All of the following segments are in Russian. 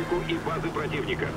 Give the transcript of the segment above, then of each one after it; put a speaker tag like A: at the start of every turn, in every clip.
A: технику и базы противника.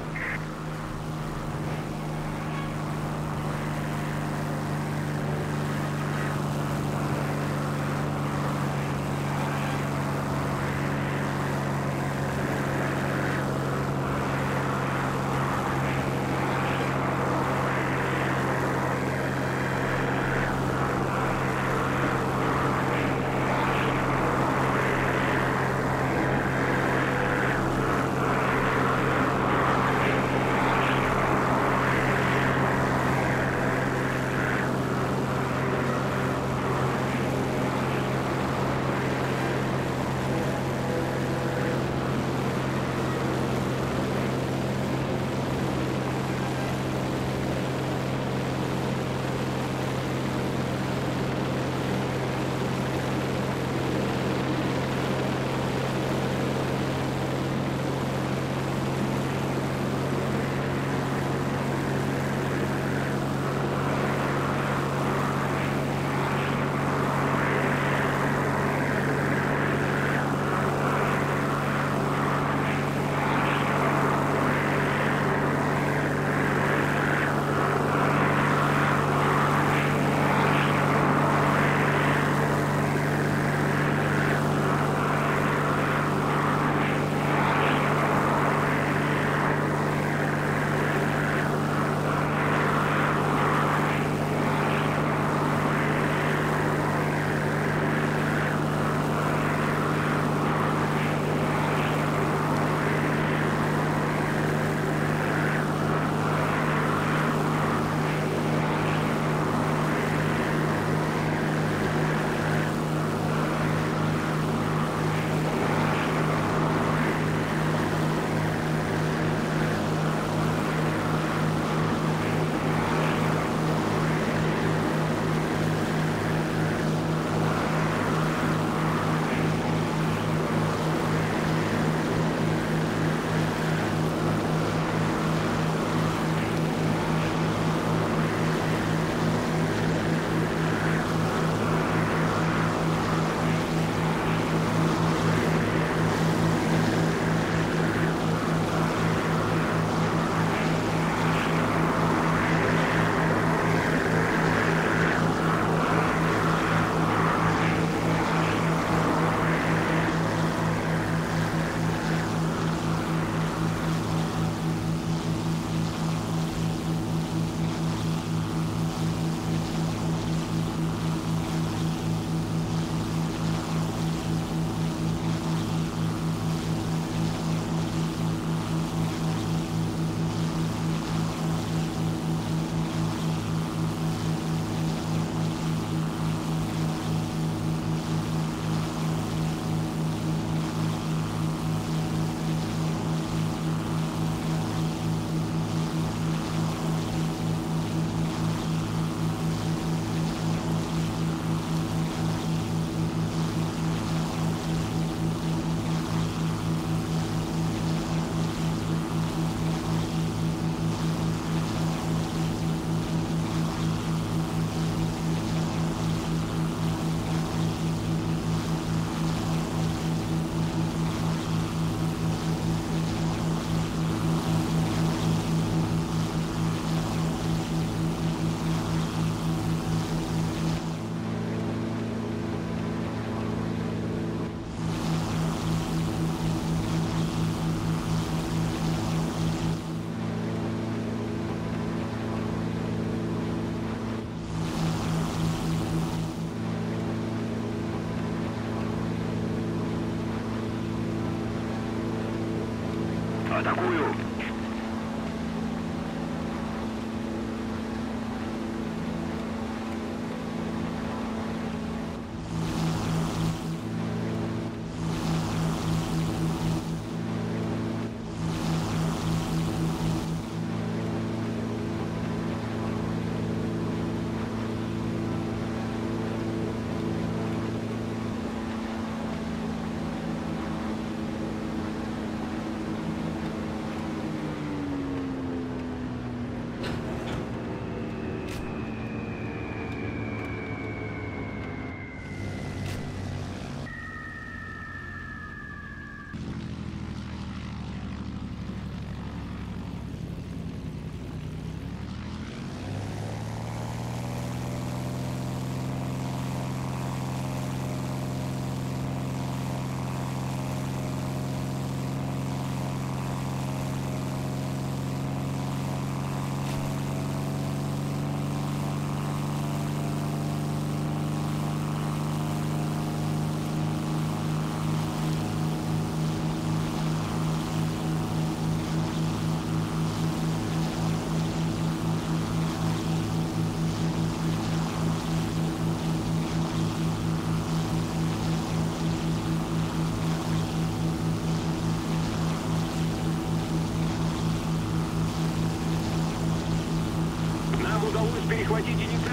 A: Удалось перехватить инициативу.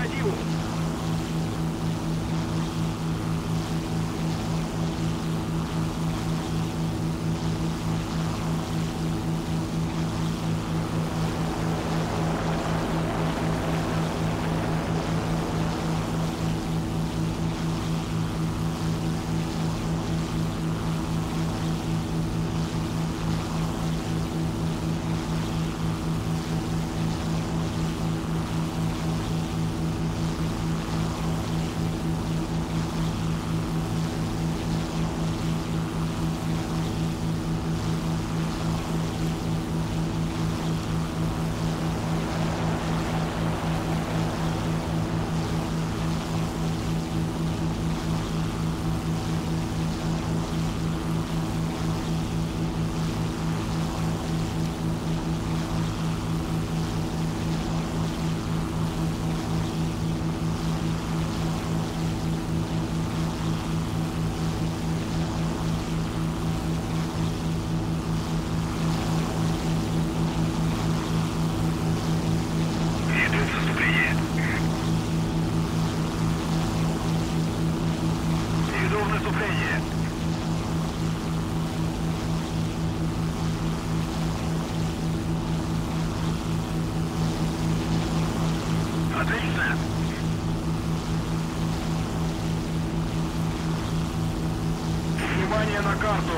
B: Внимание на карту.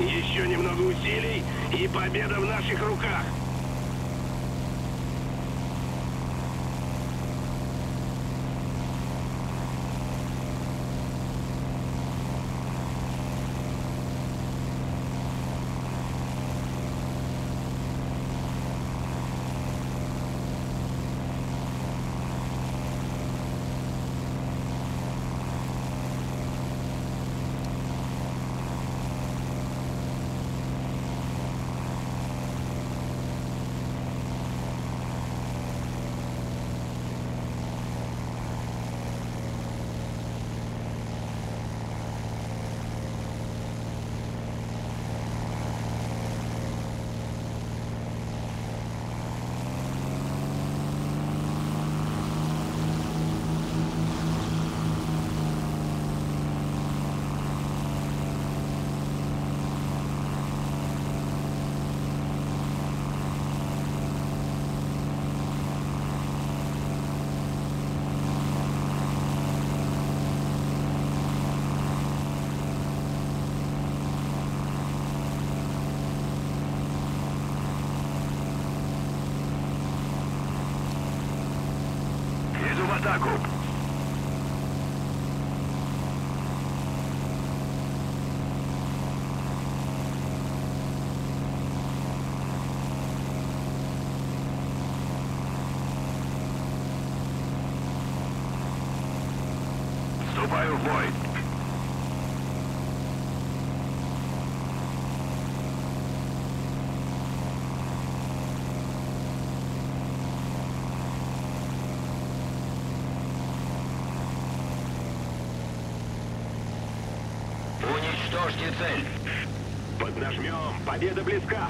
A: Еще немного усилий, и победа в наших руках.
B: Иду в атаку. Уничтожьте цель.
A: Поднажмем, победа близка.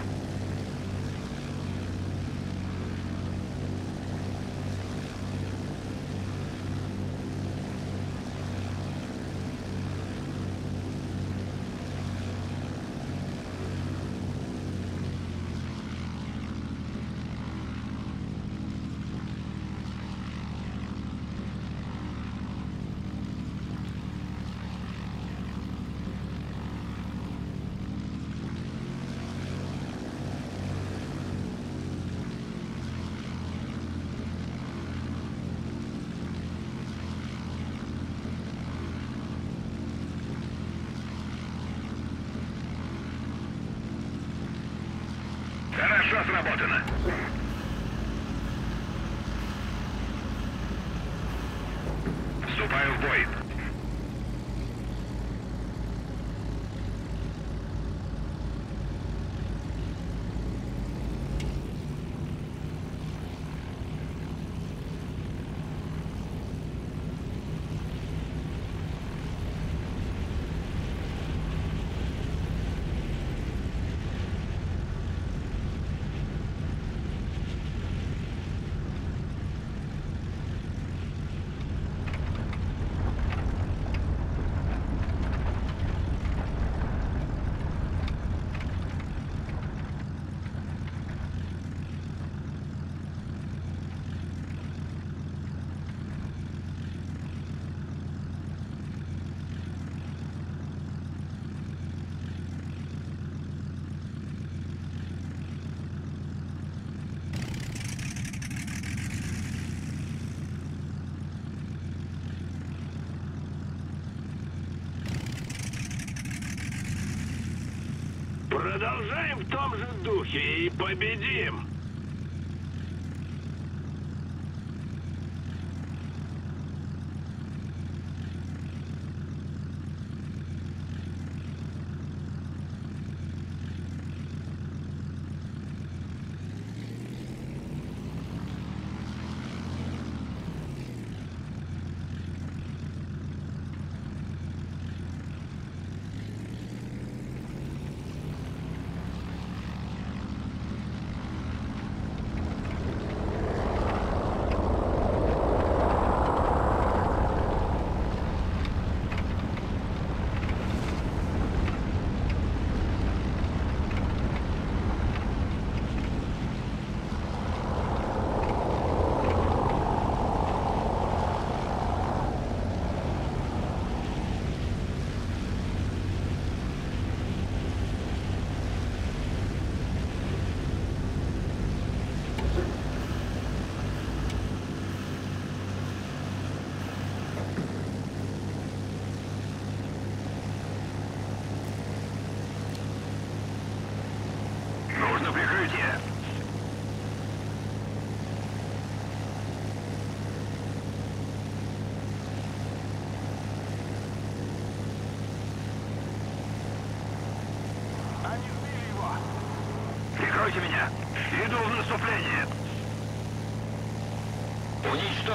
A: Продолжаем в том же духе и победим.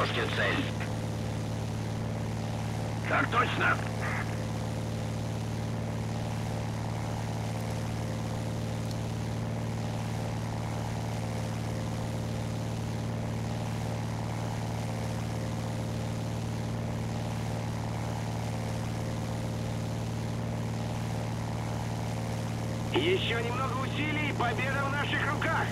C: Уничтожьте цель.
B: Так точно.
A: Еще немного усилий, победа в наших руках.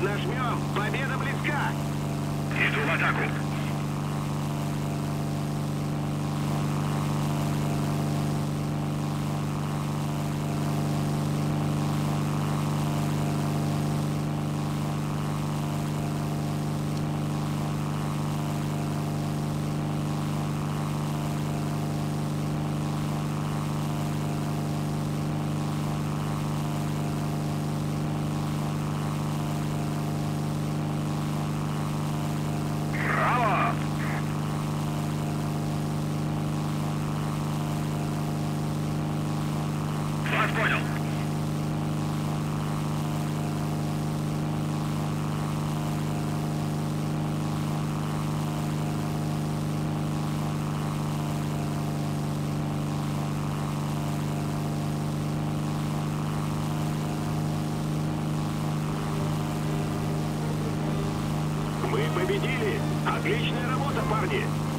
A: Поднажмем! Победа близка!
B: Иду в атаку.
A: 脸。